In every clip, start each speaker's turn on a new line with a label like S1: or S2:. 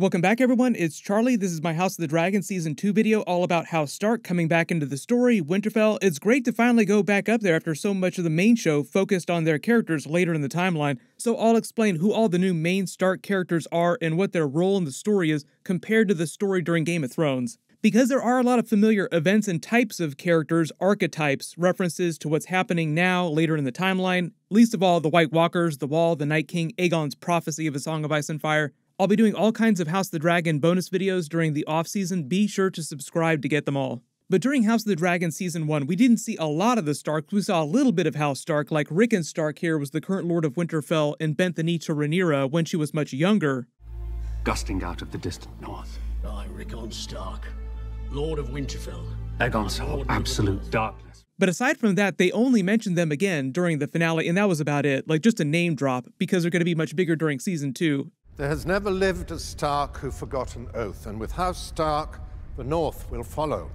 S1: Welcome back everyone, it's Charlie. This is my House of the Dragon Season 2 video all about House Stark coming back into the story, Winterfell. It's great to finally go back up there after so much of the main show focused on their characters later in the timeline. So I'll explain who all the new main Stark characters are and what their role in the story is compared to the story during Game of Thrones. Because there are a lot of familiar events and types of characters, archetypes, references to what's happening now, later in the timeline, least of all the White Walkers, the Wall, the Night King, Aegon's prophecy of a Song of Ice and Fire, I'll be doing all kinds of House of the Dragon bonus videos during the off season. Be sure to subscribe to get them all. But during House of the Dragon Season 1, we didn't see a lot of the Starks, we saw a little bit of House Stark, like Rickon Stark here was the current Lord of Winterfell and bent the knee to Rhaenyra when she was much younger.
S2: Gusting out of the distant north.
S3: I, Rickon Stark, Lord of Winterfell.
S2: Aegon saw absolute darkness.
S1: But aside from that, they only mentioned them again during the finale, and that was about it. Like just a name drop, because they're going to be much bigger during season 2.
S4: There has never lived a Stark who forgot an oath, and with House Stark, the North will follow.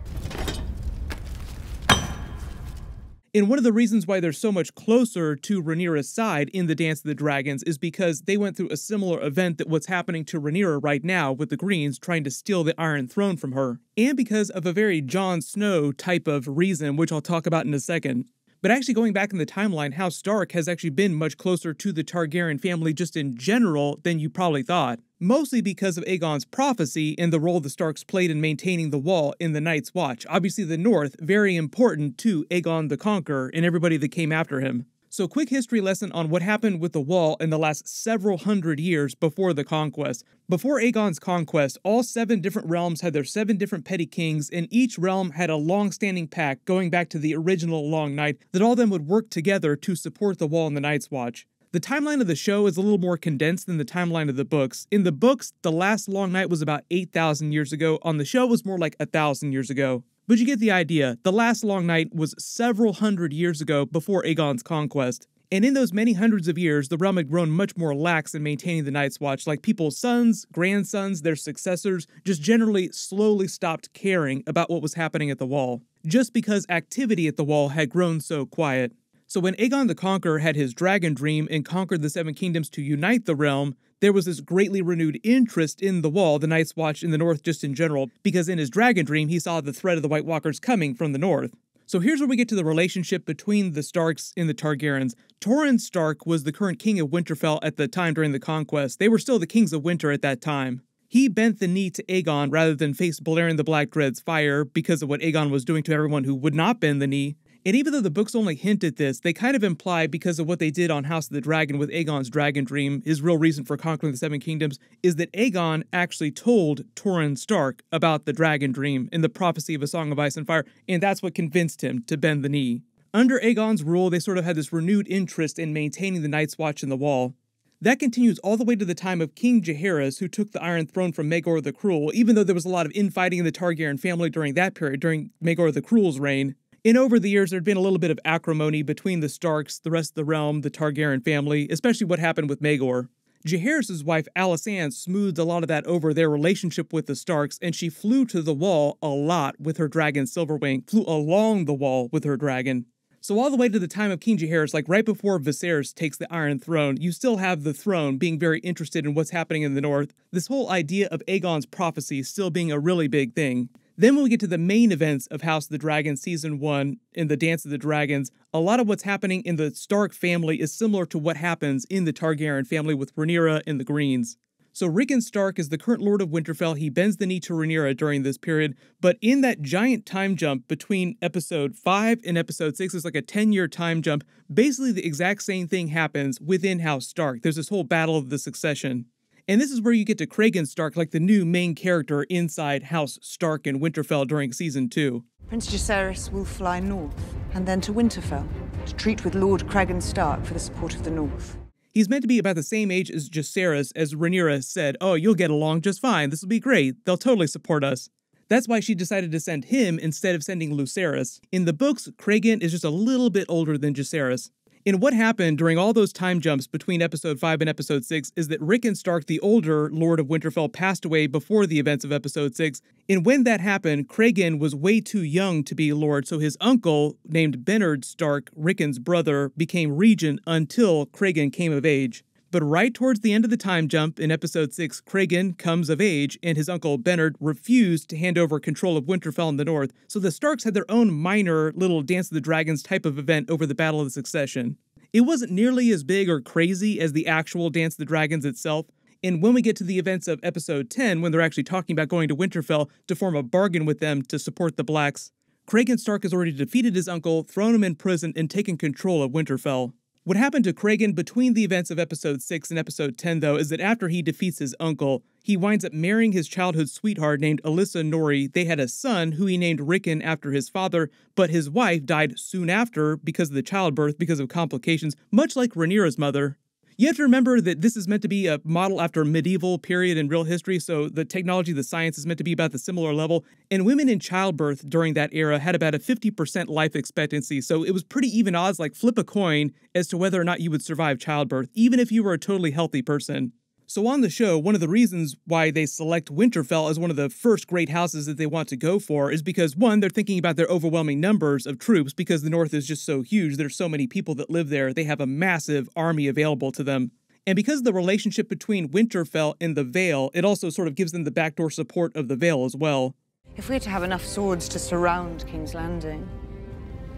S1: And one of the reasons why they're so much closer to Rhaenyra's side in the Dance of the Dragons is because they went through a similar event that what's happening to Rhaenyra right now with the Greens trying to steal the Iron Throne from her. And because of a very Jon Snow type of reason, which I'll talk about in a second. But actually, going back in the timeline, House Stark has actually been much closer to the Targaryen family just in general than you probably thought. Mostly because of Aegon's prophecy and the role the Starks played in maintaining the wall in the Night's Watch. Obviously, the North, very important to Aegon the Conqueror and everybody that came after him. So, quick history lesson on what happened with the wall in the last several hundred years before the conquest. Before Aegon's conquest, all seven different realms had their seven different petty kings, and each realm had a long standing pact going back to the original Long Night that all of them would work together to support the wall in the Night's Watch. The timeline of the show is a little more condensed than the timeline of the books. In the books, the last Long Night was about 8,000 years ago. On the show, was more like 1,000 years ago. But you get the idea. The last long night was several hundred years ago before Aegon's conquest. And in those many hundreds of years, the realm had grown much more lax in maintaining the Night's Watch, like people's sons, grandsons, their successors just generally slowly stopped caring about what was happening at the Wall, just because activity at the Wall had grown so quiet. So when Aegon the Conqueror had his dragon dream and conquered the Seven Kingdoms to unite the realm, there was this greatly renewed interest in the wall, the Night's Watch in the North just in general, because in his dragon dream he saw the threat of the White Walkers coming from the North. So here's where we get to the relationship between the Starks and the Targaryens. Torrhen Stark was the current king of Winterfell at the time during the conquest. They were still the kings of winter at that time. He bent the knee to Aegon rather than face Balerion the Black Dread's fire because of what Aegon was doing to everyone who would not bend the knee. And even though the books only hint at this, they kind of imply because of what they did on House of the Dragon with Aegon's dragon dream, his real reason for conquering the Seven Kingdoms is that Aegon actually told Torrhen Stark about the dragon dream in the prophecy of a Song of Ice and Fire, and that's what convinced him to bend the knee. Under Aegon's rule, they sort of had this renewed interest in maintaining the Night's Watch in the Wall. That continues all the way to the time of King Jaehaerys, who took the Iron Throne from Maegor the Cruel, even though there was a lot of infighting in the Targaryen family during that period, during Maegor the Cruel's reign. And over the years, there'd been a little bit of acrimony between the Starks, the rest of the realm, the Targaryen family, especially what happened with Maegor. Jaehaerys' wife, Alysanne, smoothed a lot of that over their relationship with the Starks, and she flew to the wall a lot with her dragon Silverwing, flew along the wall with her dragon. So all the way to the time of King Jaehaerys, like right before Viserys takes the Iron Throne, you still have the throne being very interested in what's happening in the north. This whole idea of Aegon's prophecy still being a really big thing. Then when we get to the main events of House of the Dragon Season 1 in the Dance of the Dragons, a lot of what's happening in the Stark family is similar to what happens in the Targaryen family with Rhaenyra and the Greens. So Rickon Stark is the current Lord of Winterfell. He bends the knee to Rhaenyra during this period, but in that giant time jump between episode 5 and episode 6 is like a 10-year time jump. Basically the exact same thing happens within House Stark. There's this whole battle of the succession. And this is where you get to Cregan Stark, like the new main character inside House Stark in Winterfell during season two.
S5: Prince Jacaerys will fly north and then to Winterfell to treat with Lord Cregan Stark for the support of the North.
S1: He's meant to be about the same age as Jacaerys, as Rhaenyra said, Oh, you'll get along just fine. This will be great. They'll totally support us. That's why she decided to send him instead of sending Lucerys. In the books, Cregan is just a little bit older than Jacaerys. And what happened during all those time jumps between episode 5 and episode 6 is that Rickon Stark, the older Lord of Winterfell, passed away before the events of episode 6. And when that happened, Cregan was way too young to be Lord, so his uncle, named Bernard Stark, Rickon's brother, became regent until Cregan came of age. But right towards the end of the time jump in episode 6, Cregan comes of age and his uncle Bernard refused to hand over control of Winterfell in the north, so the Starks had their own minor little Dance of the Dragons type of event over the Battle of the Succession. It wasn't nearly as big or crazy as the actual Dance of the Dragons itself, and when we get to the events of episode 10, when they're actually talking about going to Winterfell to form a bargain with them to support the Blacks, Cregan Stark has already defeated his uncle, thrown him in prison, and taken control of Winterfell. What happened to Cregan between the events of episode 6 and episode 10, though, is that after he defeats his uncle, he winds up marrying his childhood sweetheart named Alyssa Norrey. They had a son who he named Rickon after his father, but his wife died soon after because of the childbirth, because of complications, much like Rhaenyra's mother. You have to remember that this is meant to be a model after medieval period in real history, so the technology, the science is meant to be about the similar level. And women in childbirth during that era had about a 50% life expectancy, so it was pretty even odds, like flip a coin as to whether or not you would survive childbirth, even if you were a totally healthy person. So, on the show, one of the reasons why they select Winterfell as one of the first great houses that they want to go for is because, one, they're thinking about their overwhelming numbers of troops because the North is just so huge. There's so many people that live there. They have a massive army available to them. And because of the relationship between Winterfell and the Vale, it also sort of gives them the backdoor support of the Vale as well.
S5: If we're to have enough swords to surround King's Landing,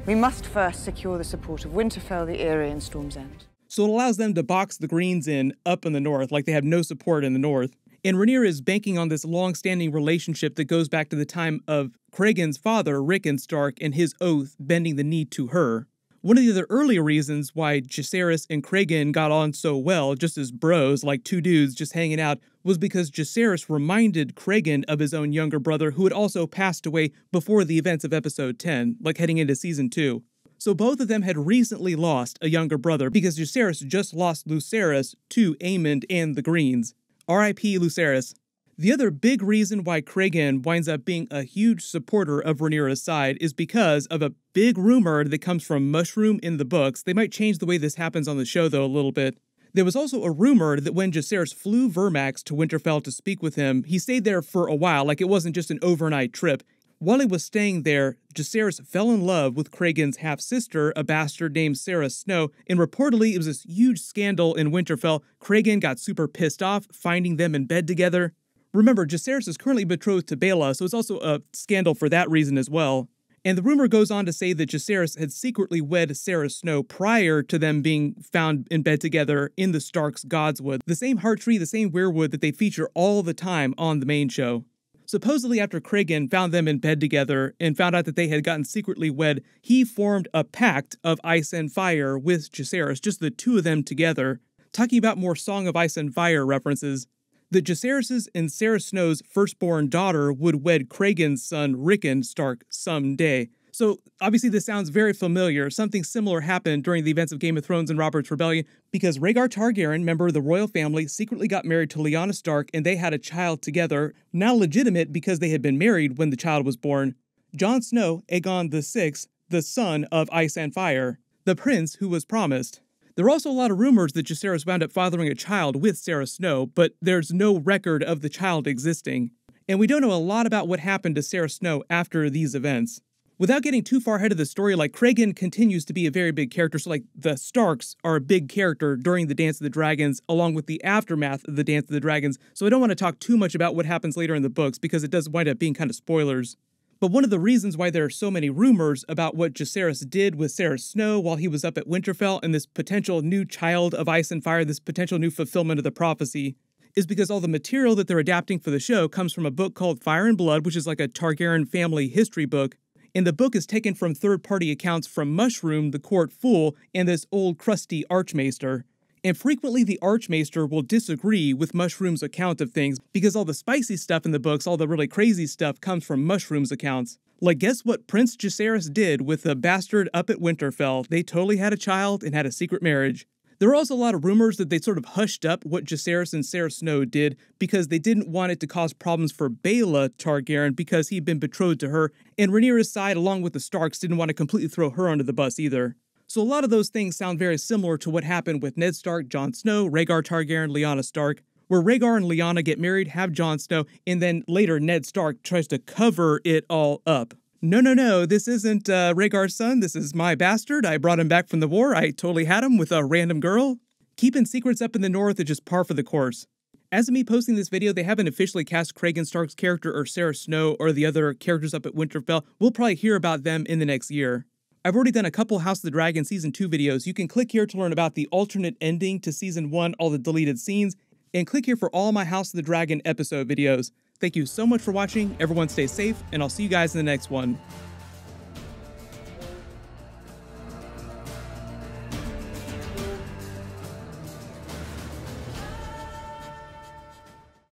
S5: we must first secure the support of Winterfell, the Eyrie, and Storm's End.
S1: So it allows them to box the Greens in up in the north, like they have no support in the north. And Rhaenyra is banking on this long-standing relationship that goes back to the time of Cregan's father, Rickon Stark, and his oath bending the knee to her. One of the other earlier reasons why Jacaerys and Cregan got on so well, just as bros, like two dudes just hanging out, was because Jacaerys reminded Cregan of his own younger brother who had also passed away before the events of episode 10, like heading into season 2. So both of them had recently lost a younger brother because Jacaerys just lost Lucerys to Aemond and the Greens. R.I.P. Lucerys. The other big reason why Cregan winds up being a huge supporter of Rhaenyra's side is because of a big rumor that comes from Mushroom in the books. They might change the way this happens on the show, though, a little bit. There was also a rumor that when Jacaerys flew Vermax to Winterfell to speak with him, he stayed there for a while, like it wasn't just an overnight trip. While he was staying there, Jacaerys fell in love with Cregan's half sister, a bastard named Sara Snow, and reportedly it was this huge scandal in Winterfell. Cregan got super pissed off, finding them in bed together. Remember, Jacaerys is currently betrothed to Baela, so it's also a scandal for that reason as well. And the rumor goes on to say that Jacaerys had secretly wed Sara Snow prior to them being found in bed together in the Starks' Godswood, the same heart tree, the same weirwood that they feature all the time on the main show. Supposedly, after Cregan found them in bed together and found out that they had gotten secretly wed, he formed a pact of ice and fire with Jacaerys, just the two of them together. Talking about more Song of Ice and Fire references, the Jacaerys' and Sara Snow's firstborn daughter would wed Cregan's son Rickon Stark someday. So obviously this sounds very familiar. Something similar happened during the events of Game of Thrones and Robert's Rebellion because Rhaegar Targaryen, member of the royal family, secretly got married to Lyanna Stark and they had a child together, now legitimate because they had been married when the child was born. Jon Snow, Aegon VI, the son of Ice and Fire, the prince who was promised. There are also a lot of rumors that Jacaerys wound up fathering a child with Sara Snow, but there's no record of the child existing. And we don't know a lot about what happened to Sara Snow after these events. Without getting too far ahead of the story, like Cregan continues to be a very big character. So, like the Starks are a big character during the Dance of the Dragons, along with the aftermath of the Dance of the Dragons. So, I don't want to talk too much about what happens later in the books because it does wind up being kind of spoilers. But one of the reasons why there are so many rumors about what Jacaerys did with Sara Snow while he was up at Winterfell and this potential new child of ice and fire, this potential new fulfillment of the prophecy, is because all the material that they're adapting for the show comes from a book called Fire and Blood, which is like a Targaryen family history book and the book is taken from third party accounts from Mushroom, the court fool, and this old crusty Archmaester. And frequently, the Archmaester will disagree with Mushroom's account of things because all the spicy stuff in the books, all the really crazy stuff, comes from Mushroom's accounts. Like, guess what Prince Jacaerys did with the bastard up at Winterfell? They totally had a child and had a secret marriage. There were also a lot of rumors that they sort of hushed up what Jacaerys and Sara Snow did because they didn't want it to cause problems for Baela Targaryen because he'd been betrothed to her, and Rhaenyra's side, along with the Starks, didn't want to completely throw her under the bus either. So a lot of those things sound very similar to what happened with Ned Stark, Jon Snow, Rhaegar Targaryen, Lyanna Stark, where Rhaegar and Lyanna get married, have Jon Snow, and then later Ned Stark tries to cover it all up no, no, no, this isn't uh, Rhaegar's son. This is my bastard. I brought him back from the war. I totally had him with a random girl. Keeping secrets up in the north is just par for the course. As of me posting this video, they haven't officially cast Cregan Stark's character or Sara Snow or the other characters up at Winterfell. We'll probably hear about them in the next year. I've already done a couple House of the Dragon Season 2 videos. You can click here to learn about the alternate ending to Season 1, all the deleted scenes, and click here for all my House of the Dragon episode videos. Thank you so much for watching, everyone stay safe, and I'll see you guys in the next one.